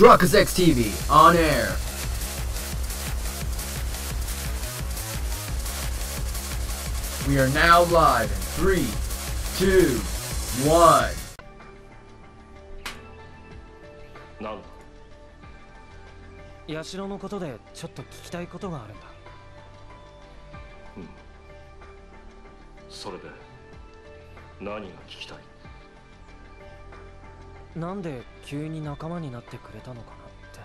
Truckers X TV on air. We are now live in three, two, one. なんだ社のことでちょっと聞きたいことがあるんだそれで何が聞きたいなんで急に仲間になってくれたのかなって。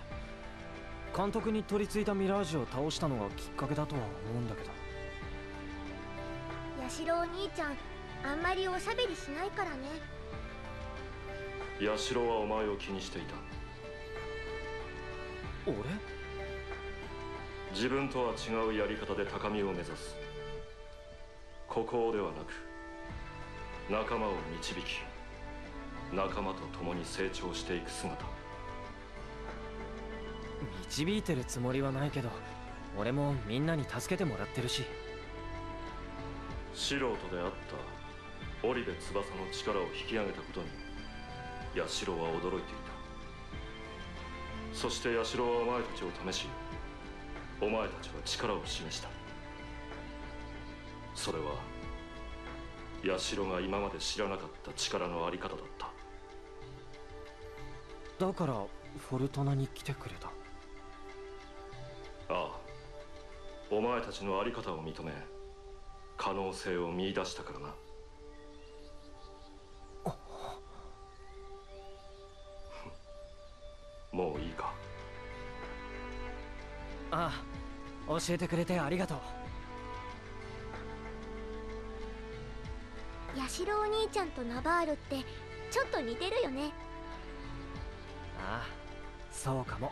監督に取り付いたミラージュを倒したのがきっかけだとは思うんだけど。ヤシロお兄ちゃんあんまりおしゃべりしないからね。ヤシロはお前を気にしていた。俺？自分とは違うやり方で高みを目指す。孤高ではなく仲間を導き仲間と共に成長していく姿。導いてるつもりはないけど俺もみんなに助けてもらってるし。素人であった織部翼の力を引き上げたことにヤシロは驚いていた。そしてヤシロはお前たちを試しお前たちは力を示した。それはヤシロが今まで知らなかった力のあり方だっただからフォルトナに来てくれた。ああ。お前たちのあり方を認め可能性を見出したからな。もういいか。ああ。教えてくれてありがとう。ヤシロお兄ちゃんとナバールってちょっと似てるよね ああそうかも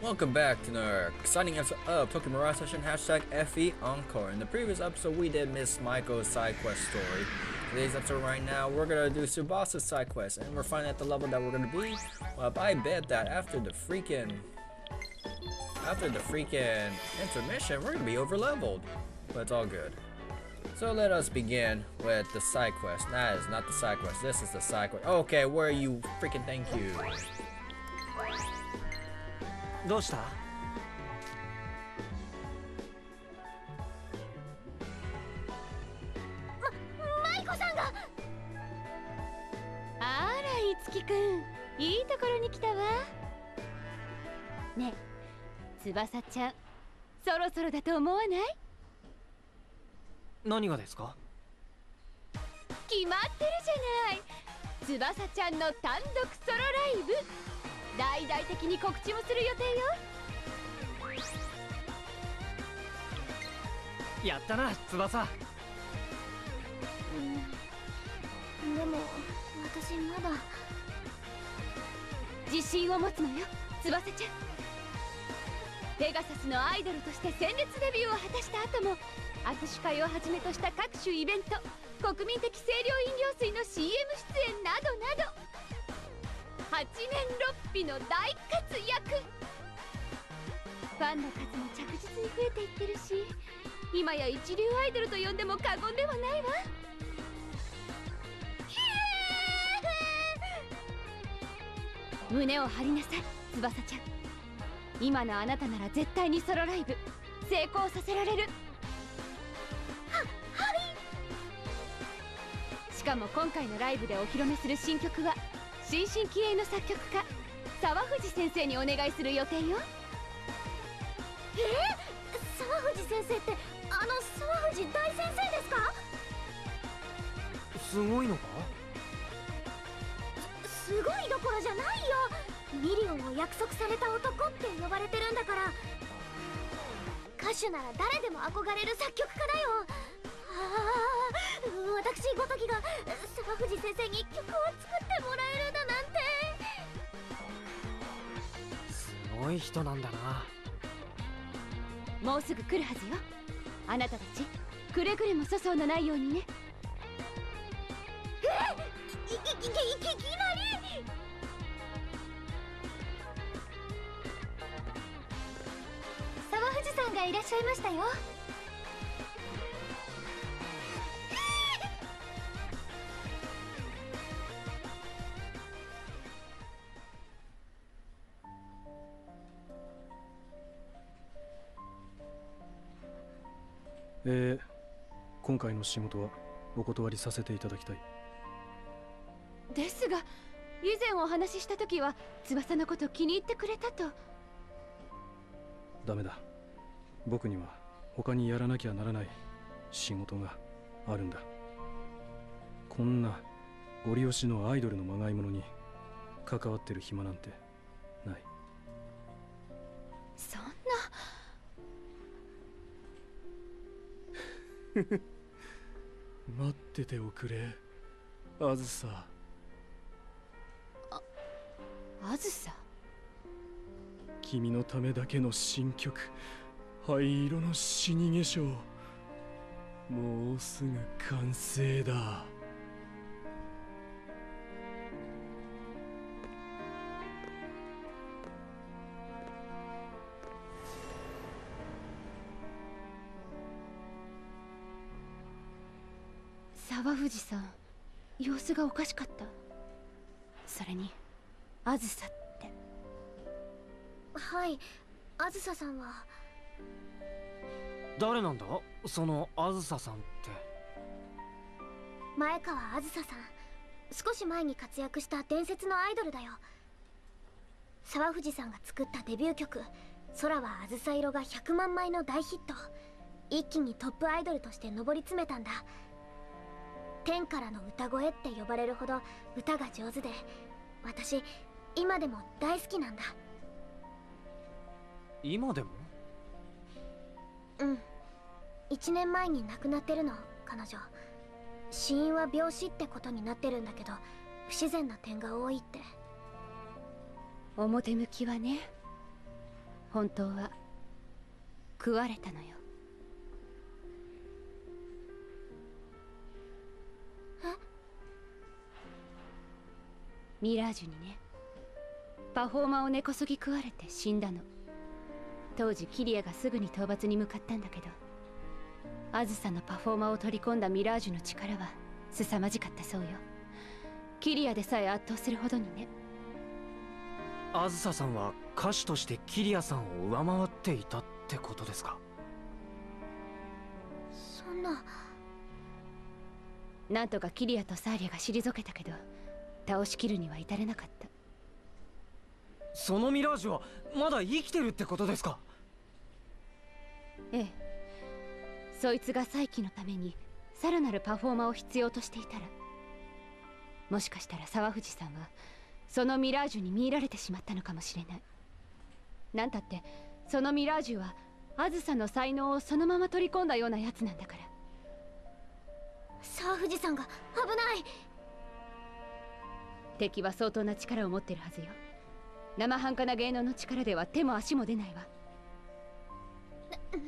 Welcome back to another exciting episode of Pokemon Mirage Session hashtag FE Encore. In the previous episode, we did Miss Michael's side quest story. Today's episode right now, we're gonna do Subasa's side quest, and we're finally at the level that we're gonna be. Well, I bet that after the freaking, after the freaking intermission, we're gonna be over leveled. But it's all good. So let us begin with the side quest. That is not the side quest. This is the side quest. Okay, where are you? Freaking thank you. どうしたマイコさんがあらいつきくんいいところに来たわねえ翼ちゃんそろそろだと思わない 何がですか？決まってるじゃない。翼ちゃんの単独ソロライブ。大々的に告知もする予定よ。やったな翼。うん。でも私まだ。自信を持つのよ翼ちゃん。ペガサスのアイドルとして鮮烈デビューを果たした後も握手会をはじめとした各種イベント国民的清涼飲料水の CM 出演などなど八面六臂の大活躍。ファンの数も着実に増えていってるし今や一流アイドルと呼んでも過言ではないわ。胸を張りなさい翼ちゃん。今のあなたなら絶対にソロライブ成功させられる。しかも今回のライブでお披露目する新曲は新進気鋭の作曲家沢藤先生にお願いする予定よ。沢藤先生ってあの沢藤大先生ですか？すごいのか？すごいどころじゃないよ。ミリオンを約束された男って呼ばれてるんだから歌手なら誰でも憧れる作曲家だよ私ごときが沢藤先生に曲を作ってもらえるだなんて。すごい人なんだな。もうすぐ来るはずよ。あなたたちくれぐれも粗相のないようにね。いいいいいきなり？沢藤さんがいらっしゃいましたよ。今回の仕事はお断りさせていただきたい。ですが以前お話しした時は翼のこと気に入ってくれたと。ダメだ。僕には他にやらなきゃならない仕事があるんだ。こんなゴリ押しのアイドルのまがいものに関わってる暇なんてない。そんな 待ってておくれあずさ。あずさ？君のためだけの新曲灰色の死に化粧。もうすぐ完成ださん様子がおかしかった。それにあずさって。はいあずささんは。誰なんだ？そのあずささんって。前川あずささん。少し前に活躍した伝説のアイドルだよ。沢藤さんが作ったデビュー曲「空はあずさ色」が100万枚の大ヒット。一気にトップアイドルとして上り詰めたんだ天からの歌声って呼ばれるほど歌が上手で私今でも大好きなんだ。今でも？うん。1年前に亡くなってるの彼女。死因は病死ってことになってるんだけど不自然な点が多いって。表向きはね。本当は食われたのよミラージュにね。パフォーマーを根こそぎ食われて死んだの。当時キリアがすぐに討伐に向かったんだけどあずさのパフォーマーを取り込んだミラージュの力は凄まじかったそうよ。キリアでさえ圧倒するほどにね。あずささんは歌手としてキリアさんを上回っていたってことですか？そんな。なんとかキリアとサーリャが退けたけど倒しきるには至れなかった。そのミラージュはまだ生きてるってことですか？ええ。そいつが再起のためにさらなるパフォーマーを必要としていたらもしかしたら沢藤さんはそのミラージュに見入られてしまったのかもしれない。なんたってそのミラージュはあずさの才能をそのまま取り込んだようなやつなんだから。沢藤さんが危ない敵は相当な力を持ってるはずよ。生半可な芸能の力では手も足も出ないわ。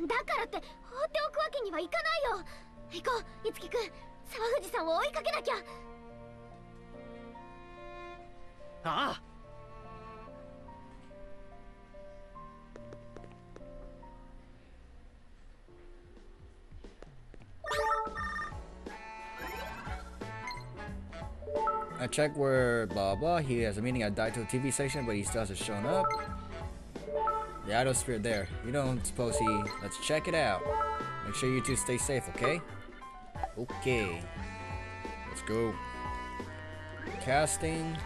だからって放っておくわけにはいかないよ。行こう樹くん。沢藤さんを追いかけなきゃ。ああ I checked where blah blah. He has a meeting at Daito TV station, but he still hasn't shown up. The idol spirit there. You don't suppose he. Let's check it out. Make sure you two stay safe, okay? Okay. Let's go. Casting.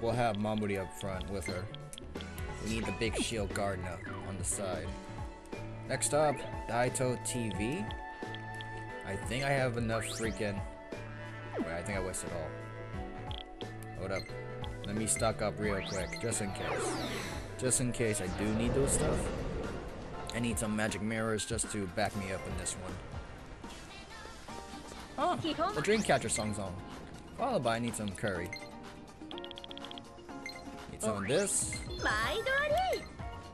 We'll have Mamuri up front with her. We need the big shield gardener on the side. Next up, Daito TV. I think I have enough freaking. Wait, I think I wasted all. Hold up. Let me stock up real quick, just in case. Just in case I do need those stuff. I need some magic mirrors just to back me up in this one. Oh, the Dreamcatcher song's on. Followed by I need some curry. Need some of this.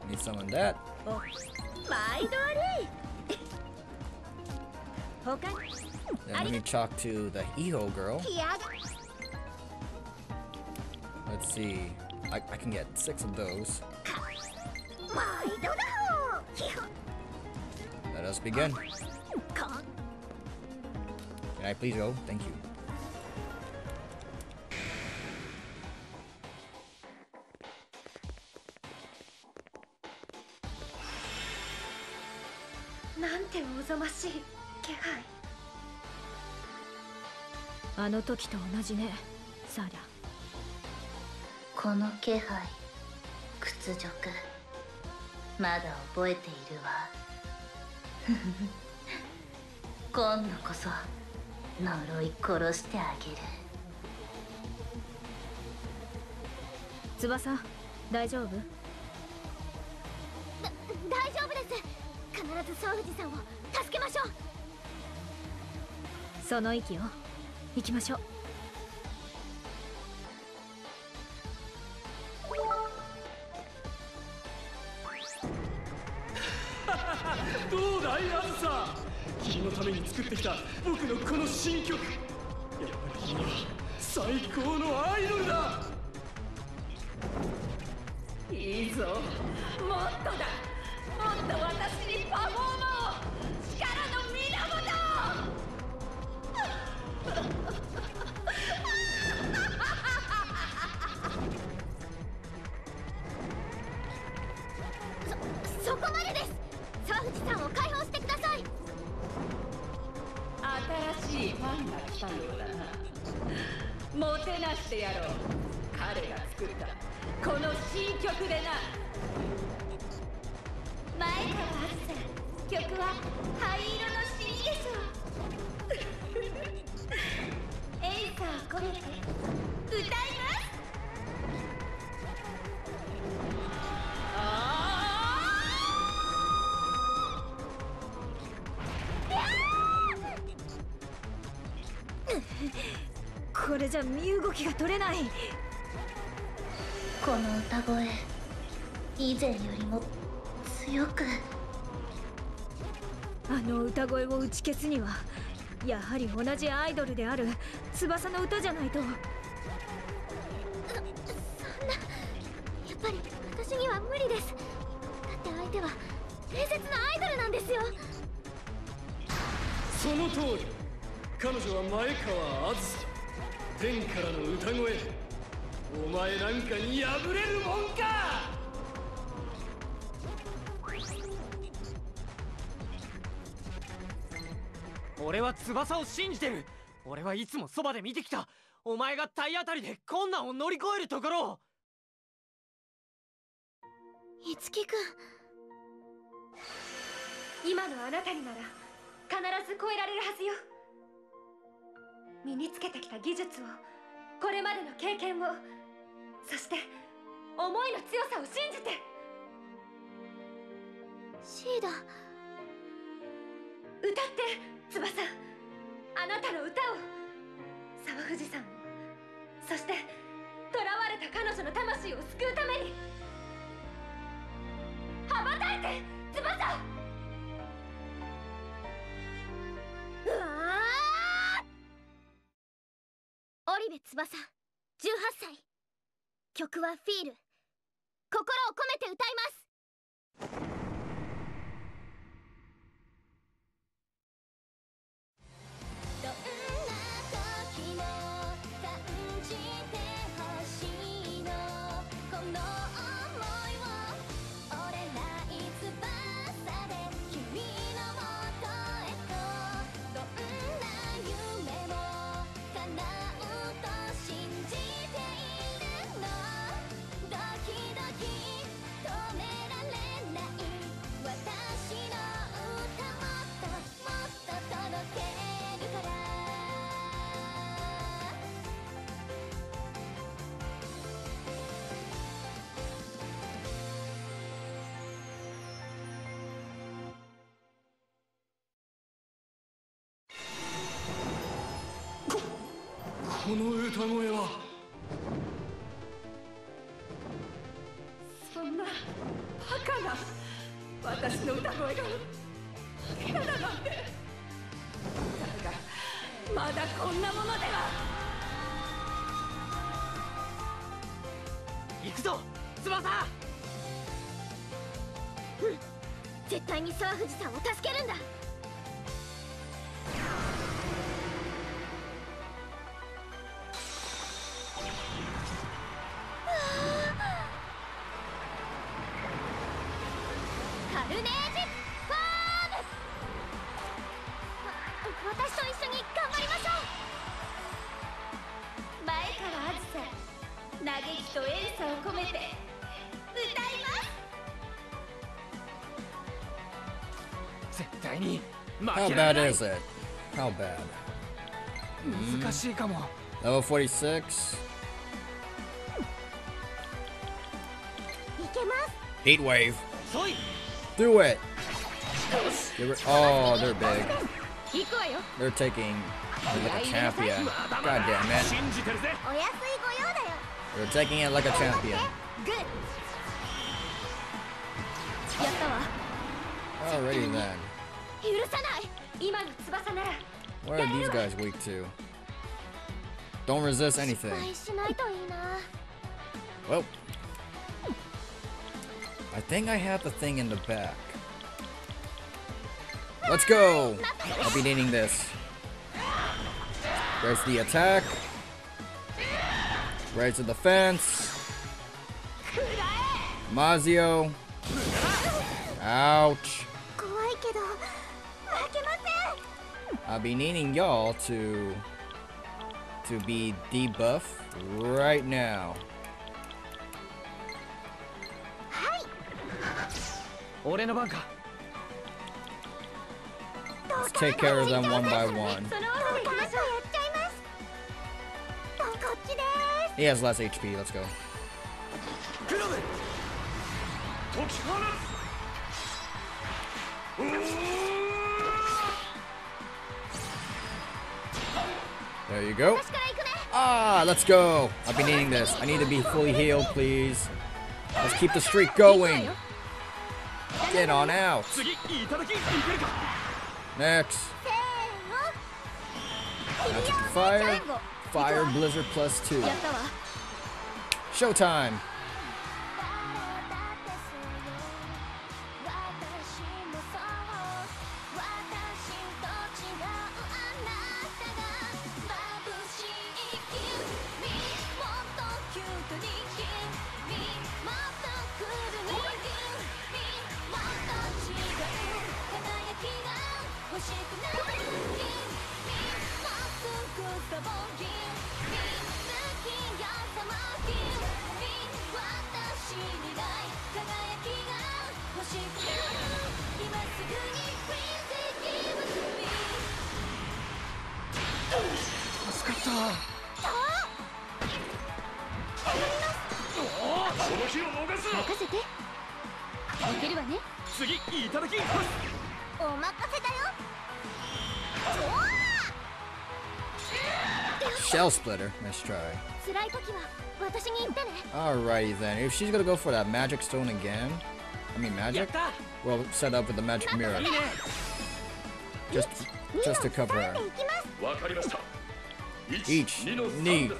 Need some of that. Oh. 毎度あり他に Then let me talk to the Eho girl. 来やが Let's see. I, I can get six of those. 毎度だほ Let us begin. か Can I please go? Thank you. ておぞましい気配 あの時と同じねサーラこの気配屈辱。まだ覚えているわ。今度こそ呪い殺してあげる。翼大丈夫？だ大丈夫です。必ず総富士さんを助けましょう。その息を行きましょう。どうだいアンサー君のために作ってきた僕のこの新曲。やっぱり君は最高のアイドルだ。いいぞ。もっとだ。もっと私にパフォーゃ身動きが取れない。この歌声以前よりも強く。あの歌声を打ち消すにはやはり同じアイドルである翼の歌じゃないと。やっぱり私には無理です。だって相手は伝説のアイドルなんですよ。その通り。彼女は前川あずさ天からの歌声。お前なんかに敗れるもんか！俺は翼を信じてる。俺はいつもそばで見てきた。お前が体当たりで困難を乗り越えるところを。樹くん今のあなたになら必ず超えられるはずよ。身につけてきた技術をこれまでの経験をそして思いの強さを信じて。シーダ。歌って翼。あなたの歌を。沢藤さん。をそして囚われた彼女の魂を救うために。羽ばたいて翼。うわ織部翼。18歳。曲はフィール。心を込めて歌います。この歌声は。そんなバカな私の歌声が下手だなんて。だがまだこんなものでは。行くぞ翼。絶対に沢藤さんを助けるんだとエルサを込めて歌います絶対に How 負けら bad れない is it? How bad? 難しいかも Level 46. いけます Heat wave. そい Do it. They were- oh, they're big. 行くわよ They're taking they're like a champion. God damn it. だよ They're taking it like a champion. グッやったわ Alrighty then. 許さない今の翼なら What are these guys weak to? Don't resist 失 anything. 敗しないといいな Well, I think I have the thing in the back. Let's go! I'll be needing this. There's the attack. Right to the fence. Mazio. Ouch. I'll be needing y'all to to be debuff right now. Let's take care of them one by one. He has less HP. Let's go. クラブ解き放つ There you go. 私から行くね Ah, let's go. I've been needing this. I need to be fully healed, please. Let's keep the streak going. Get on out. 次いただきいけるか Next. せーの Magic Fire. Fire Blizzard plus two. やったわ Showtime. の日を逃すな任せていけるわね次いただきお任せだよ Shell Splitter. Nice try. 辛い時は私に言ってね Alrighty then. If she's gonna go for that magic stone again, I mean やっ magic, た we'll set up with the magic mirror いいね just just to cover her. 行きますわかりました Each 2の need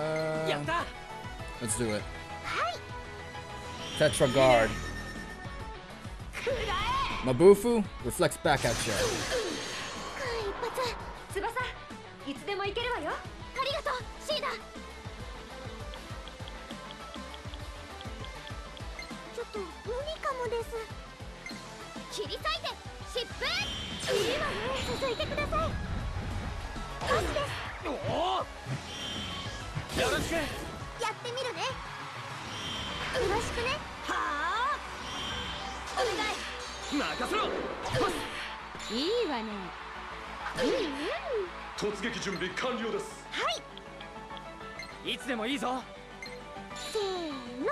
Uh, やった let's do it. Tetra Guard. Mabufu reflects back at you. よろしく。やってみるね。よろしくね。はあ。お願い。任せろ。いいわね。うんうん。突撃準備完了です。はい。いつでもいいぞ。せーの。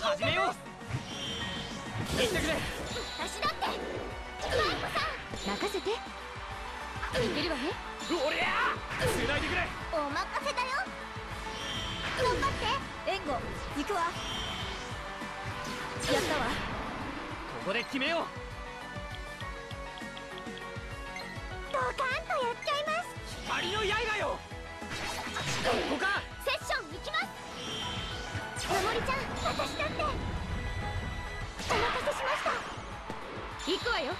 始めよう。行ってくれ。私だって。マイコさん。任せて。いけるわねおりゃつないでくれ。お任せだよ。頑張って。援護。行くわ。やったわ。ここで決めよう。ドカンとやっちゃいます。光の刃よ。ここか。セッション行きます。守りちゃん私だって。お任せしました。行くわよ。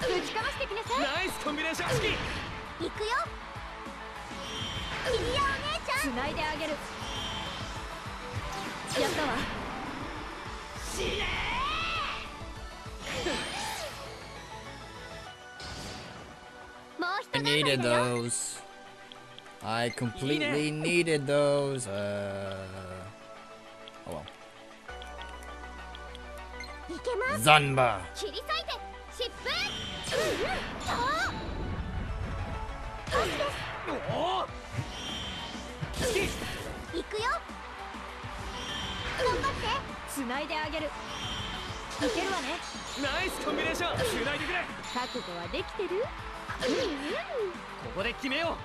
ぶちかましてきなさい。ナイスコンビネーション式行くよキリアお姉ちゃん繋いであげるやったわもう一 I 頑張り needed those. I completely needed those. Uh, oh well. Zanba. 切り裂いて疾風うんうんそう行くよ。頑張って。繋いであげる。いけるわね。ナイスコンビネーション。つないでくれ。覚悟はできてる？ここで決めよ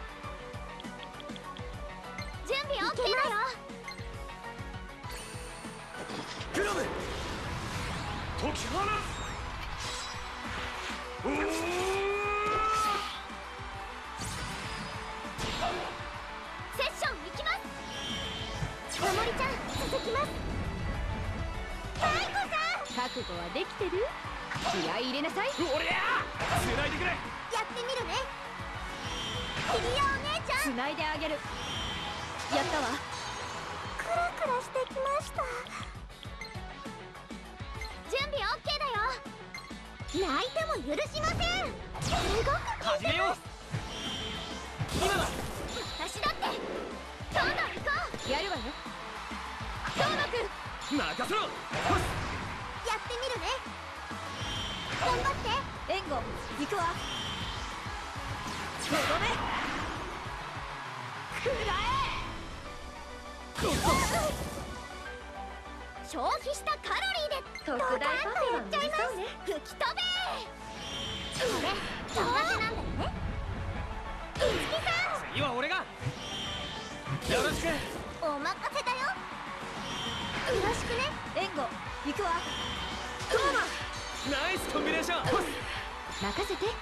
準備 OK だよ。うグラム解き放つ。おーきます。マイコさん。覚悟はできてる？気合い入れなさい。おりゃつないでくれ。やってみるね。キリアお姉ちゃん。繋いであげる。やったわ。クラクラしてきました。準備 OK だよ。泣いても許しません。すごく効いてます。今だ。私だって。どんどん任せろ。やってみるね。頑張って。援護行くわ。とどめ。消費したカロリーでドカンとやっちゃいます。ね吹き飛べ。これ苦手なんだよね。いつきさ次は俺が。よろしく。んお任せだよよろしくね。援護。行くわ。ナイスコンビネーション。任せて。やっ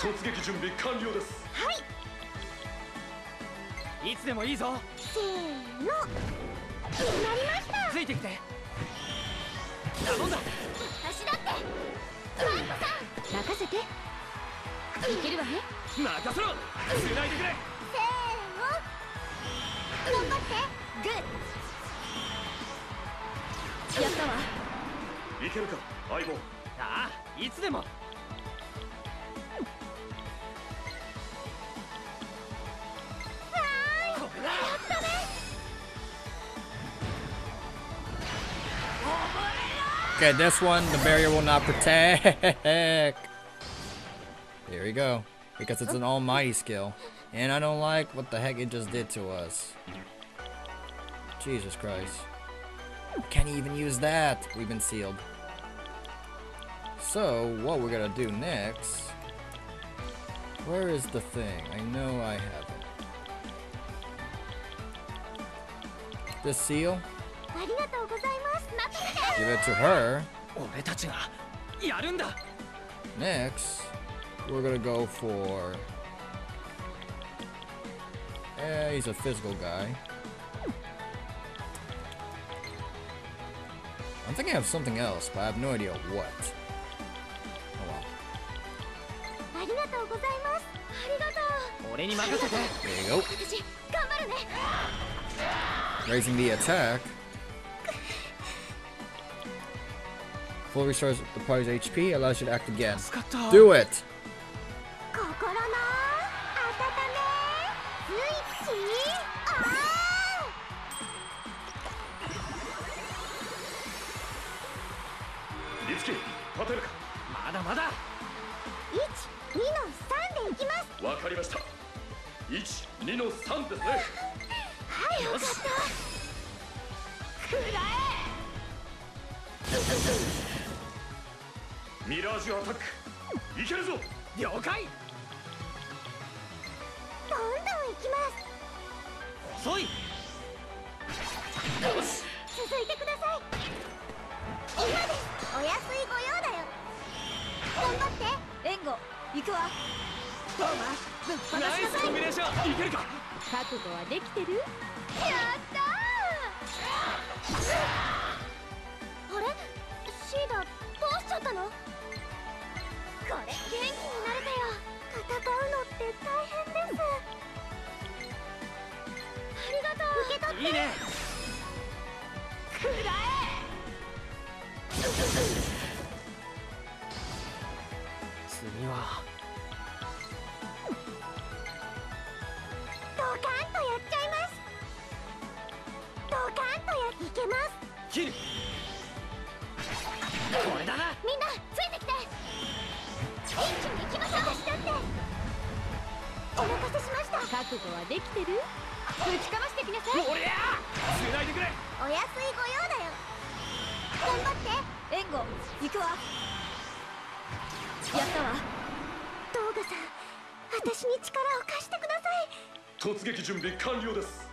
たー。突撃準備完了です。はい。いつでもいいぞ。せーの。決まりました。ついてきて。頼んだ。私だって。マイコさん。任せて。いけるわね。任せろ。つないでくれ。せーの。頑張って グッやったわいけるか相棒ああいつでもこれだ Okay, this one, the barrier will not protect. Here we go. Because it's an almighty skill. And I don't like what the heck it just did to us. Jesus Christ. Can't even use that. We've been sealed. So, what we're gonna do next... Where is the thing? I know I have it. The seal? Give it to her. Next, we're gonna go for... Eh, he's a physical guy. I'm thinking of something else, but I have no idea what. Oh well. ありがとうございますありがとう俺に任せて There you go. 私頑張るね Raising the attack. Full restores the party's HP, allows you to act again. 助かった Do it! 元気になれたよ。戦うのって大変です。ありがとう。受け取っていいね。準備完了です。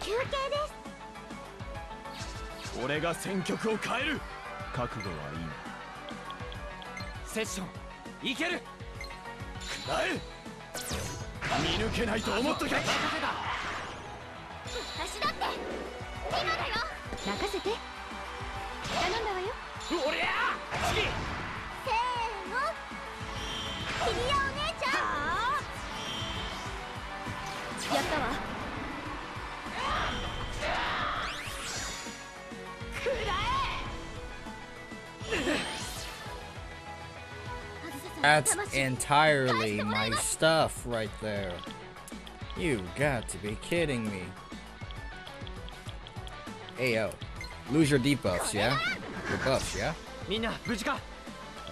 休憩です。俺が戦局を変える。覚悟はいいな。セッションいける。くらえ見抜けないと思っときゃ私だって。今だよ。任せて。頼んだわよ。俺や。次。せーの。キリアお姉ちゃんやったわ。That's entirely my stuff right there. You got to be kidding me. Ayo, lose your debuffs, yeah? Your buffs, yeah? みんな無事か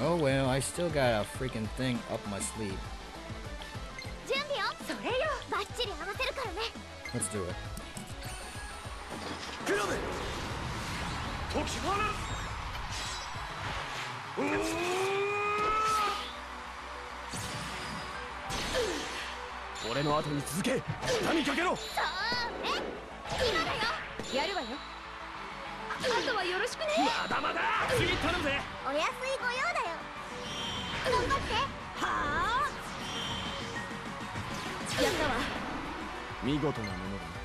Oh well, I still got a freaking thing up my sleeve. 準備よそれよバッチリ合わせるからね Let's do it. ク俺の後に続け畳みかけろ。そうえ今だよ。やるわよ。あとはよろしくね。まだまだ次頼むぜ。お安いご用だよ。頑張って。はあ。やったわ。見事なものだな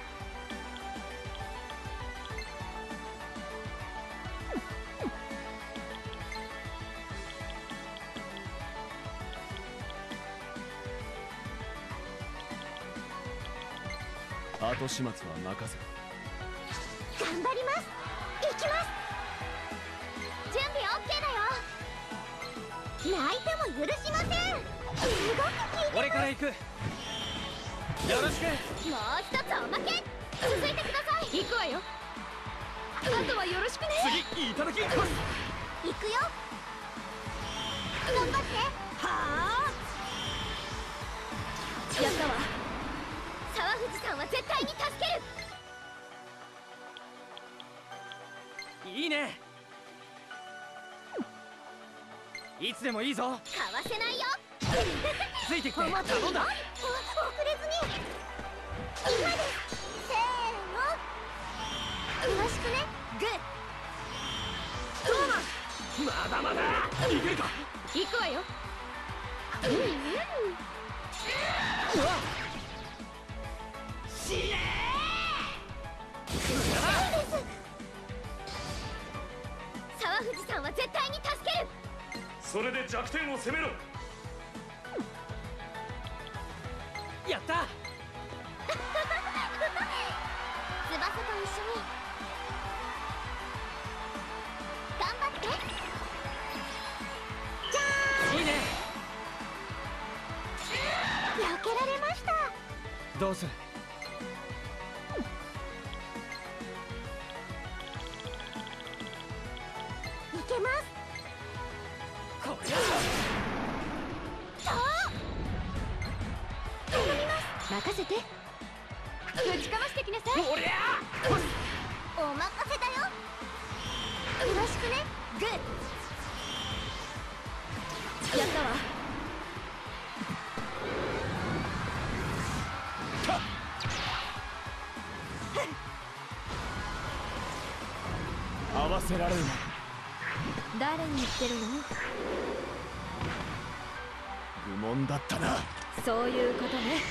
後始末は任せろ。頑張ります。行きます。準備 OK だよ。泣いても許しません。すごく効いて俺から行く。よろしく。もう一つおまけ。続いてください。行くわよ。あとはよろしくね。次いただきます。行くよ。頑張っていつでもいいぞ。かわせないよ。ついてきて頼んだ。お遅れずに。今です。せーの。よろしくね。グッ。まだまだ。いけるか。行くわよ。うんそれで弱点を攻めろ。やった。せられるな誰に言ってるの？愚問だったな。そういうことね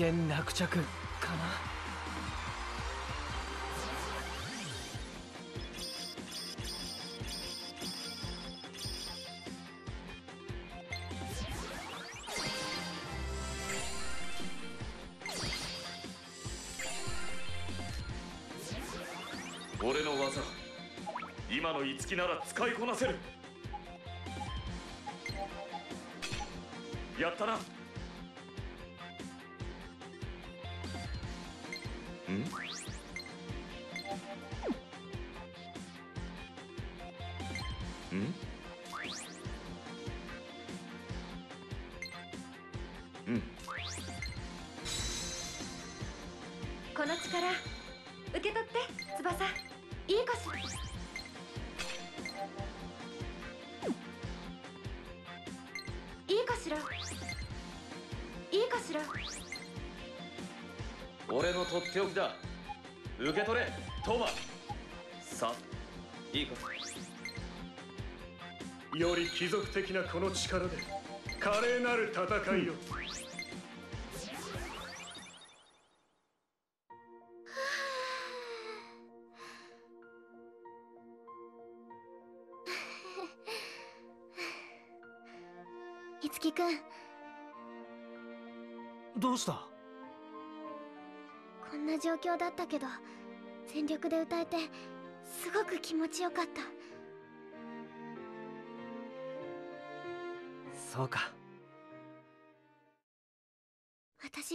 見落着かな。俺の技。今の五木なら使いこなせる。やったな。しら？いいかしら？俺のとっておきだ。受け取れトーマ。さあいいかより貴族的なこの力で華麗なる戦いを、いどうした？こんな状況だったけど全力で歌えてすごく気持ちよかった。そうか。私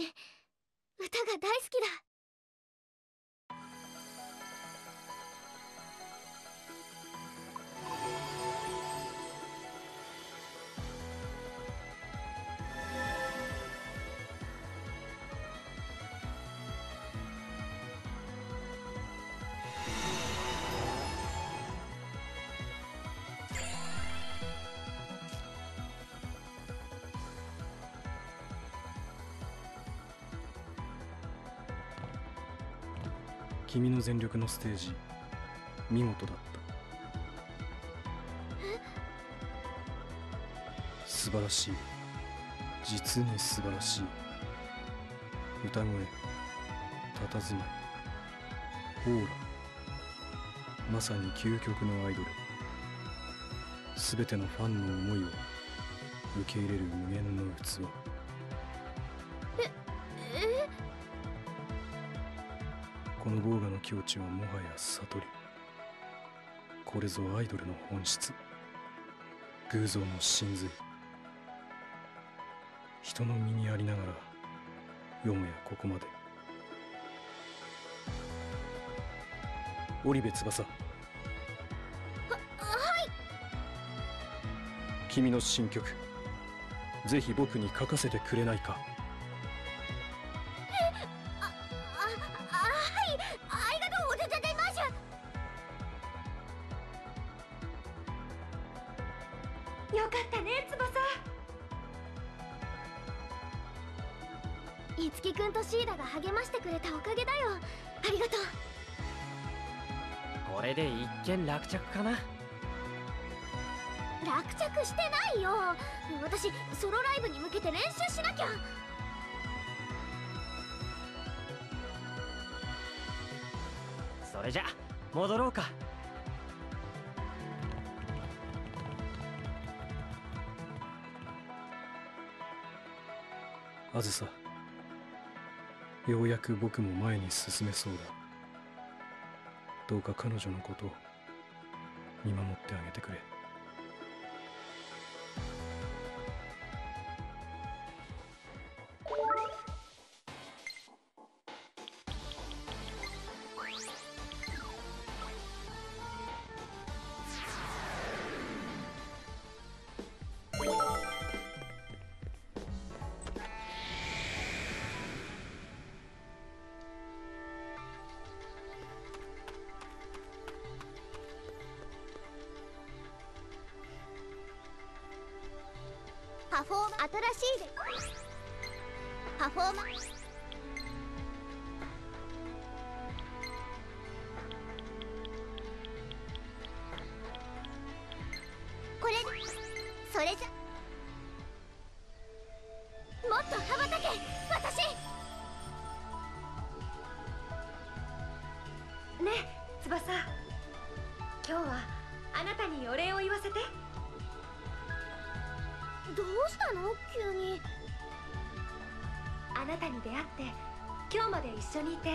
歌が大好きだ君の全力のステージ。見事だった。素晴らしい。実に素晴らしい。歌声佇まいオーラまさに究極のアイドル。全てのファンの思いを受け入れる無限の器。この防我の境地はもはや悟り。これぞアイドルの本質。偶像の真髄。人の身にありながらよもやここまで。織部翼。ははい。君の新曲。ぜひ僕に書かせてくれないか落着してないよ。私ソロライブに向けて練習しなきゃ。それじゃ戻ろうか。あずさようやく僕も前に進めそうだ。どうか彼女のことを見守ってあげてくれえ翼。今日はあなたにお礼を言わせて。どうしたの？急に。あなたに出会って今日まで一緒にいて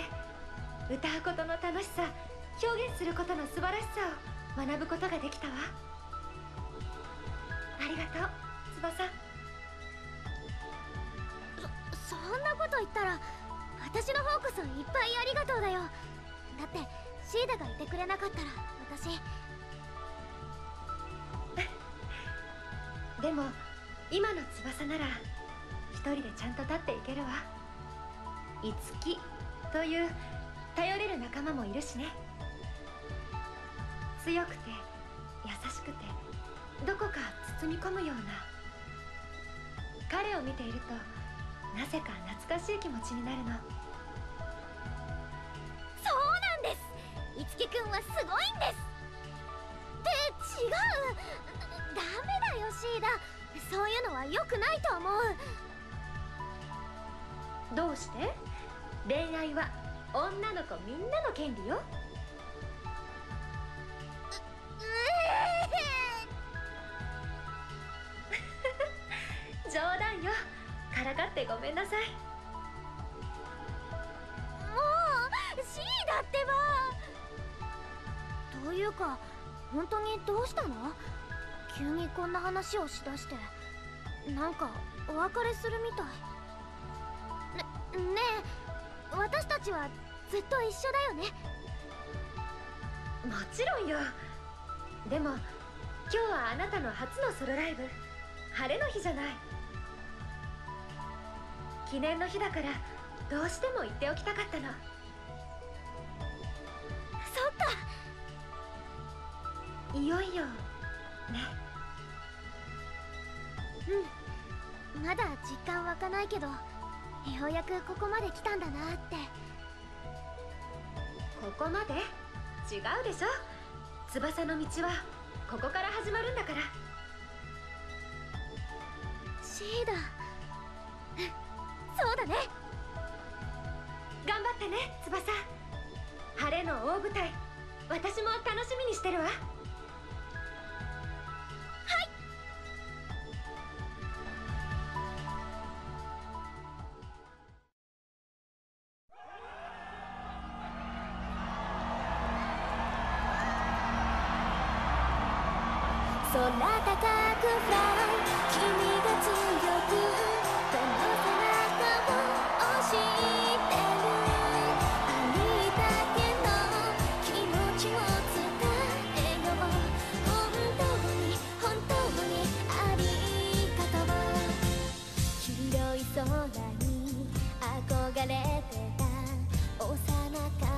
歌うことの楽しさ表現することの素晴らしさを学ぶことができたわ。ありがとう翼。そそんなこと言ったら私の方こそいっぱいありがとうだよ。だってシーダがいてくれなかったら私。でも今の翼なら一人でちゃんと立っていけるわ。いつきという頼れる仲間もいるしね。強くて優しくてどこか包み込むような。彼を見ているとなぜか懐かしい気持ちになるの。ですいつきくんはすごいんです。って違う。ダメだよシーダ。そういうのは良くないと思う。どうして？恋愛は女の子みんなの権利よ。冗談よ。からかってごめんなさい。もうシーダってばというか本当にどうしたの？急にこんな話をしだして。なんかお別れするみたい。ねねえ私たちはずっと一緒だよね？もちろんよ。でも今日はあなたの初のソロライブ。晴れの日じゃない。記念の日だからどうしても言っておきたかったの。いよいよ。ね。うん。まだ実感湧かないけどようやくここまで来たんだなって。ここまで？違うでしょ。翼の道はここから始まるんだから。シーダそうだね。頑張ってね翼。晴れの大舞台。私も楽しみにしてるわ空高くフライ君が強くこの背中を押してるありだけの気持ちを伝えよう本当に本当にありがとう広い空に憧れてた。幼か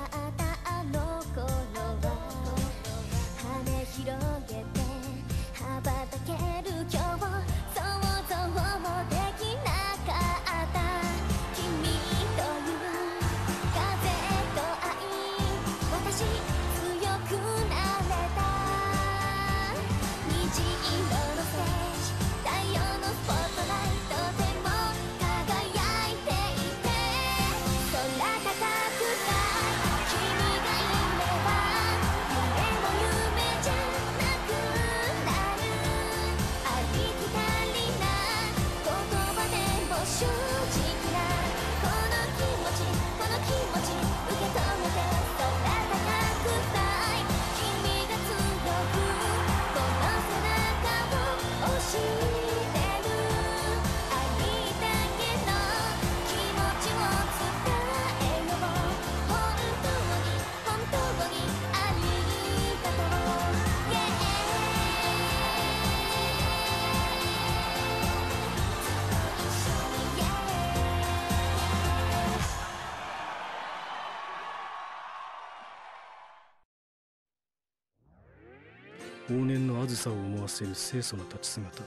ずさを思わせる清楚な立ち姿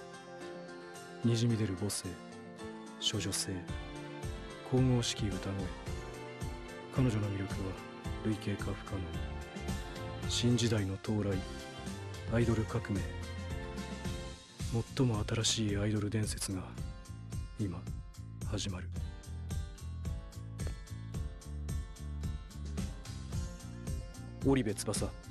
にじみ出る母性処女性神々しき歌声彼女の魅力は類型化不可能新時代の到来アイドル革命最も新しいアイドル伝説が今始まる織部翼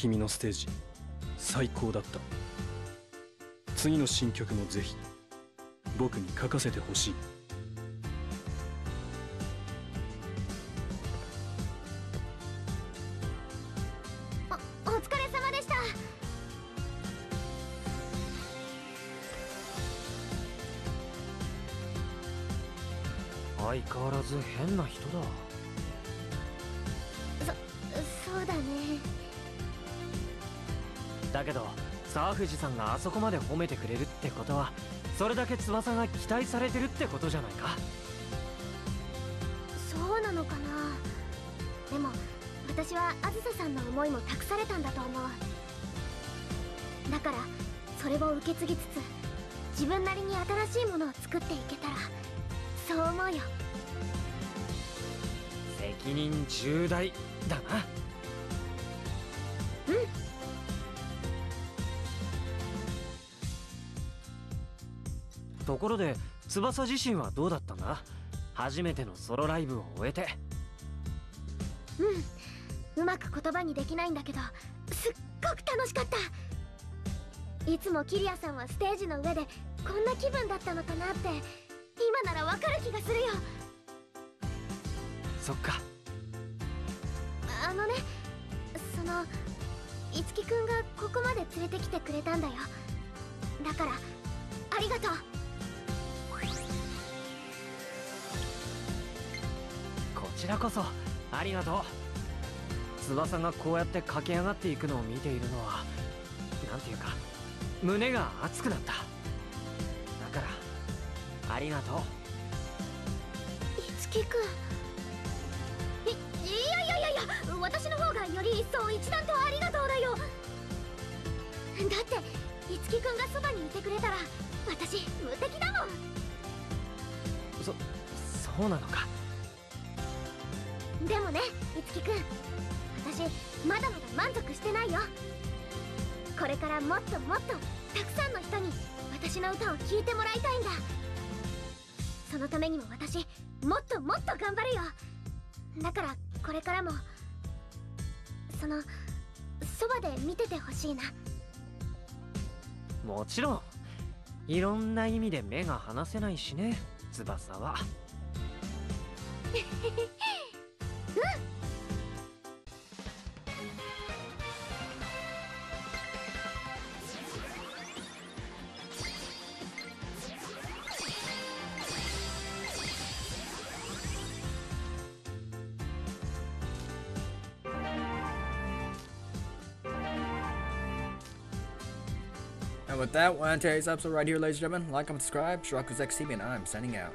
君のステージ最高だった。次の新曲もぜひ僕に書かせてほしい。おお疲れ様でした。相変わらず変な人だ。そそうだねだけど沢藤さんがあそこまで褒めてくれるってことはそれだけ翼が期待されてるってことじゃないか？そうなのかな？でも私はあずささんの思いも託されたんだと思う。だからそれを受け継ぎつつ自分なりに新しいものを作っていけたらそう思うよ。責任重大だなところで翼自身はどうだったんだ？初めてのソロライブを終えて。うん。うまく言葉にできないんだけどすっごく楽しかった。いつもキリアさんはステージの上でこんな気分だったのかなって今ならわかる気がするよ。そっか。あのねそのいつきくんがここまで連れてきてくれたんだよ。だからありがとうちらこそありがとう。翼がこうやって駆け上がっていくのを見ているのはなんていうか胸が熱くなった。だからありがとう。いつきくんいいやいやいやいや私の方がより一層一段とありがとうだよ。だっていつきくんがそばにいてくれたら私無敵だもん。そそうなのかでもねいつきくん。私まだまだ満足してないよ。これからもっともっとたくさんの人に私の歌を聴いてもらいたいんだ。そのためにも私もっともっと頑張るよ。だからこれからもそのそばで見ててほしいな。もちろん。いろんな意味で目が離せないしね翼は With that, today's episode right here, ladies and gentlemen. Like and subscribe. Shiraku's XTV, and I'm signing out.